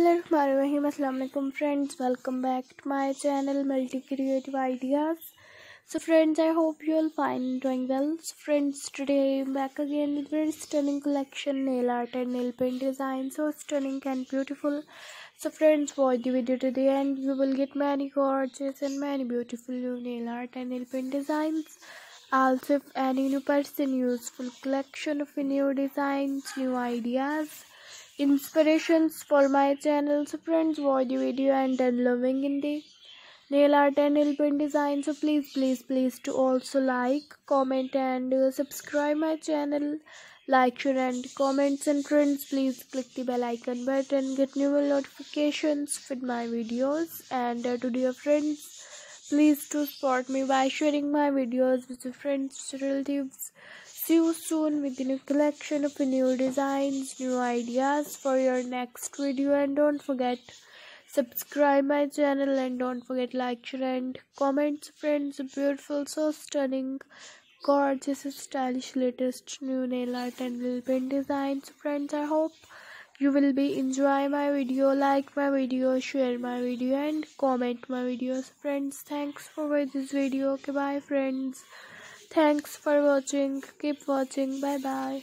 Assalamualaikum friends. Welcome back to my channel Multi Creative Ideas. So friends, I hope you all fine doing well. So friends, today I'm back again with very stunning collection nail art and nail paint design. So stunning and beautiful. So friends, watch the video to the end. You will get many gorgeous and many beautiful new nail art and nail paint designs. Also, if any new person useful collection of new designs, new ideas inspirations for my channel. So friends watch the video and then loving in the nail art and nail paint design. So please please please to also like comment and uh, subscribe my channel. Like share and comments. And friends please click the bell icon button. Get new notifications with my videos. And uh, to dear friends please to support me by sharing my videos with your friends relatives See you soon with the new collection of new designs, new ideas for your next video and don't forget subscribe my channel and don't forget like, share and comment friends. Beautiful, so stunning, gorgeous, stylish, latest new nail art and nail paint designs friends. I hope you will be enjoy my video like my video share my video and comment my videos friends thanks for watching this video okay bye friends Thanks for watching. Keep watching. Bye bye.